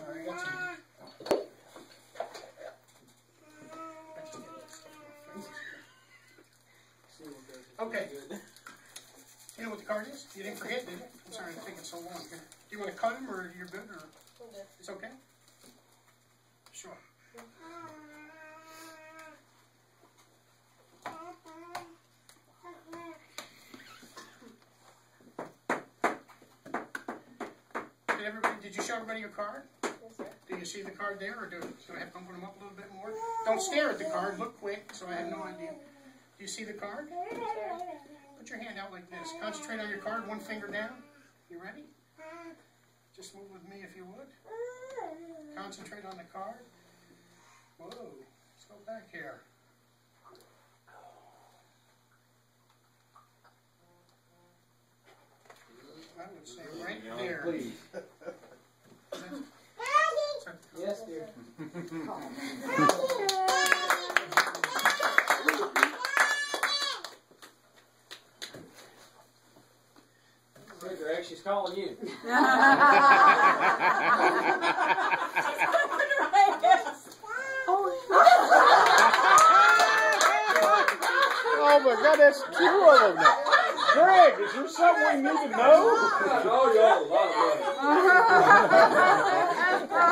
sorry, I got some. Okay. You know what the card is? You didn't forget, did you? I'm sorry it's taking so long. Do you want to cut them, or you're good, or it's okay? Sure. Did everybody, did you show everybody your card? Do you see the card there, or do, do I have to open them up a little bit more? Don't stare at the card, look quick, so I have no idea. Do you see the card? Put your hand out like this. Concentrate on your card, one finger down. You ready? Just move with me if you would. Concentrate on the card. Whoa, let's go back here. I would say right there. Hey, Greg, she's calling you. Oh my God, that's two of them. Greg, is there something we need to know? Oh, y'all, a lot of money.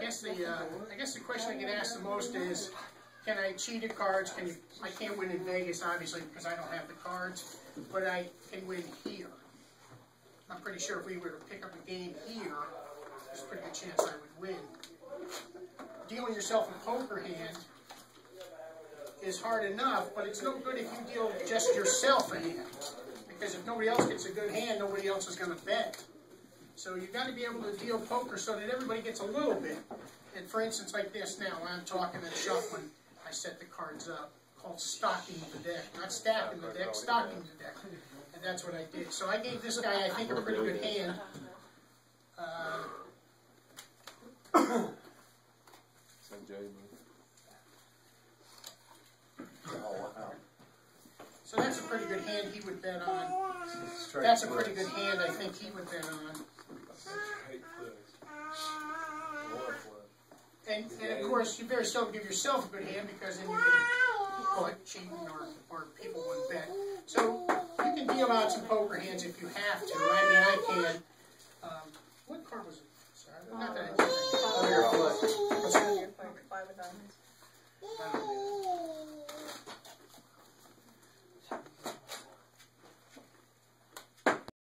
guess the uh, I guess the question I get asked the most is, can I cheat at cards? Can you? I can't win in Vegas, obviously, because I don't have the cards, but I can win here. I'm pretty sure if we were to pick up a game here, there's a pretty good chance I would win. Dealing yourself a poker hand is hard enough, but it's no good if you deal just yourself a hand. Because if nobody else gets a good hand, nobody else is going to bet. So you've got to be able to deal poker so that everybody gets a little bit. And for instance, like this now, I'm talking and shuffling, I set the cards up, called stocking the deck. Not stacking the deck, stocking the deck. And that's what I did. So I gave this guy, I think, a pretty good hand. Uh, so that's a pretty good hand he would bet on. That's a pretty good hand I think he would bet on. And, and of course, you better still give yourself a good hand because then you can call it cheating or, or people would bet. So you can deal out some poker hands if you have to. I mean, I can. Um, what card was it? Sorry, not that